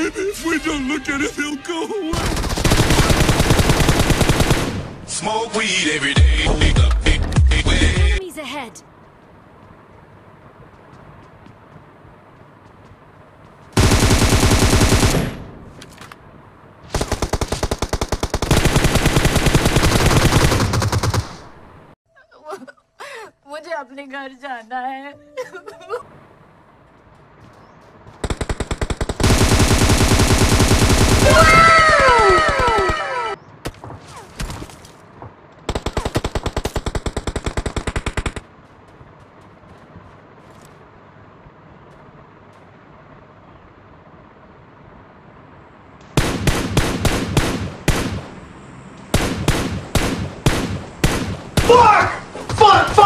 if we don't look at it, he'll go away. Smoke weed every day. Enemies ahead. मुझे अपने घर जाना है Fuck! Fuck! Fuck!